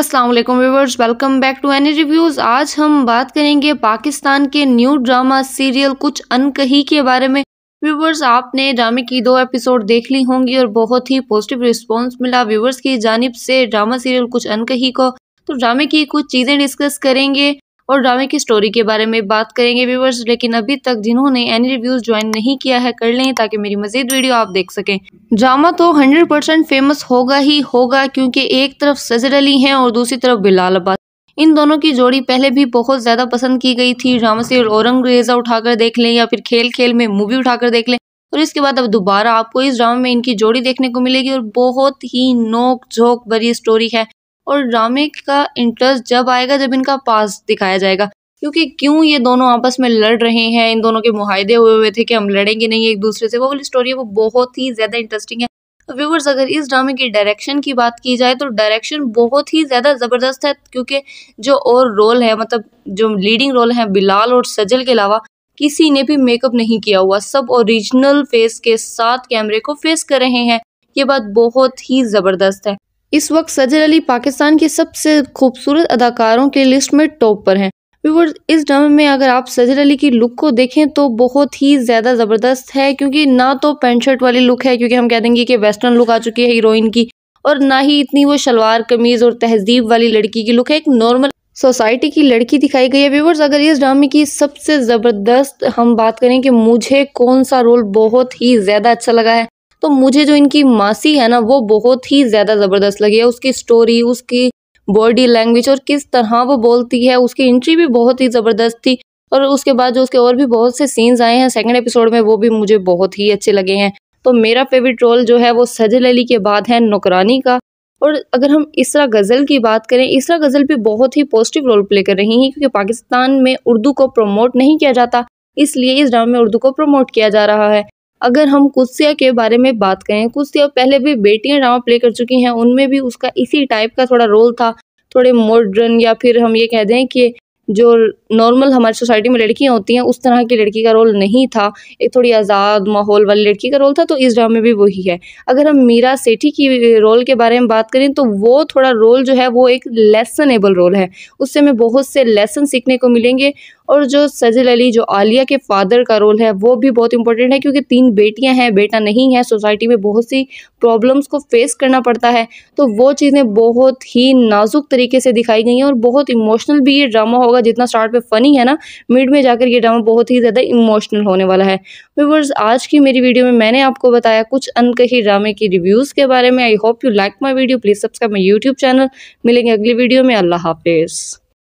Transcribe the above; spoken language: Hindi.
वालेकुम viewers welcome back to any reviews आज हम बात करेंगे पाकिस्तान के न्यू ड्रामा सीरियल कुछ अनकही के बारे में। व्यूवर्स, आपने ड्रामे की दो एपिसोड देख ली होंगी और बहुत ही पॉजिटिव रिस्पांस मिला। व्यूवर्स, की जानब से ड्रामा सीरियल कुछ अनकही को। तो ड्रामे की कुछ चीज़ें डिस्कस करेंगे। और ड्रामे की स्टोरी के बारे में बात करेंगे व्यूवर्स लेकिन अभी तक जिन्होंने एनी रिव्यूज़ ज्वाइन नहीं किया है, कर लें ताकि मेरी मजीद वीडियो आप देख सकें। ड्रामा तो 100 परसेंट फ़ेमस होगा ही होगा, क्योंकि एक तरफ़ सजर अली हैं और दूसरी तरफ़ बिलाल अब्बास। इन दोनों की जोड़ी पहले भी बहुत ज़्यादा पसंद की गई थी, ड्रामा से औरंगरेजा उठाकर देख लें या फिर खेल खेल में मूवी उठाकर देख लें, और इसके बाद अब दोबारा आपको इस ड्रामा में इनकी जोड़ी देखने को मिलेगी और बहुत ही नोक झोंक भरी स्टोरी है। और ड्रामे का इंटरेस्ट जब आएगा, जब इनका पास दिखाया जाएगा। क्योंकि क्यों ये दोनों आपस में लड़ रहे हैं? इन दोनों के मुहिदे हुए हुए थे कि हम लड़ेंगे नहीं एक दूसरे से। वो वाली स्टोरी है, वो बहुत ही ज़्यादा इंटरेस्टिंग है। व्यूवर्स अगर इस ड्रामे की डायरेक्शन की बात की जाए तो डायरेक्शन बहुत ही ज़्यादा ज़बरदस्त है। क्योंकि जो और रोल है मतलब जो लीडिंग रोल है, बिलाल और सजल के अलावा, किसी ने भी मेकअप नहीं किया हुआ। सब ओरिजिनल फेस के साथ कैमरे को फेस कर रहे हैं। ये बात बहुत ही ज़बरदस्त है। इस वक्त सजर अली पाकिस्तान के सबसे खूबसूरत अदाकारों की लिस्ट में टॉप पर हैं। व्यूवर्स, इस ड्रामे में अगर आप सजर अली की लुक को देखें तो बहुत ही ज़्यादा ज़बरदस्त है, क्योंकि ना तो पेंट शर्ट वाली लुक है, क्योंकि हम कह देंगे कि वेस्टर्न लुक आ चुकी है हीरोइन की, और ना ही इतनी वो शलवार कमीज़ और तहजीब वाली लड़की की लुक है, एक नॉर्मल सोसाइटी की लड़की दिखाई गई है। व्यूवर्स, अगर इस ड्रामे की सबसे ज़बरदस्त हम बात करें कि मुझे कौन सा रोल बहुत ही ज़्यादा अच्छा लगा है तो मुझे जो इनकी मासी है ना, वो बहुत ही ज़्यादा ज़बरदस्त लगी है। उसकी स्टोरी उसकी बॉडी लैंग्वेज और किस तरह वो बोलती है, उसकी एंट्री भी बहुत ही ज़बरदस्त थी। और उसके बाद जो उसके और भी बहुत से सीन्स आए हैं सेकंड एपिसोड में वो भी मुझे बहुत ही अच्छे लगे हैं। तो मेरा फेवरेट रोल जो है, वो सजल अली के बाद है नौकरानी का। और अगर हम इसरा गज़ल की बात करें, इसरा गज़ल भी बहुत ही पॉजिटिव रोल प्ले कर रही हैं, क्योंकि पाकिस्तान में उर्दू को प्रमोट नहीं किया जाता, इसलिए इस ड्रामे में उर्दू को प्रमोट किया जा रहा है। अगर हम कुसिया के बारे में बात करें कुसिया पहले भी बेटियाँ ड्रामा प्ले कर चुकी हैं, उनमें भी उसका इसी टाइप का थोड़ा रोल था, थोड़े मॉडर्न या फिर हम ये कह दें कि जो नॉर्मल हमारी सोसाइटी में लड़कियाँ होती हैं, उस तरह की लड़की का रोल नहीं था। एक थोड़ी आज़ाद माहौल वाली लड़की का रोल था तो इस ड्रामे में भी वही है। अगर हम मीरा सेठी की रोल के बारे में बात करें तो वो थोड़ा रोल जो है, वो एक लेसनेबल रोल है। उससे हमें बहुत से लेसन सीखने को मिलेंगे। और जो सजल अली, जो आलिया के फादर का रोल है, वो भी बहुत इंपॉर्टेंट है, क्योंकि तीन बेटियाँ हैं, बेटा नहीं है सोसाइटी में बहुत सी प्रॉब्लम्स को फेस करना पड़ता है। तो वो चीज़ें बहुत ही नाजुक तरीके से दिखाई गई हैं और बहुत इमोशनल भी ये ड्रामा होगा जितना स्टार्ट पे फ़नी है ना मिड में जाकर ये ड्रामा बहुत ही ज़्यादा इमोशनल होने वाला है। व्यूवर्स आज की मेरी वीडियो में मैंने आपको बताया कुछ अनकही ड्रामे की रिव्यूज़ के बारे में। I hope you like my video please subscribe my YouTube channel मिलेंगे अगली वीडियो में। अल्लाह हाफिज़।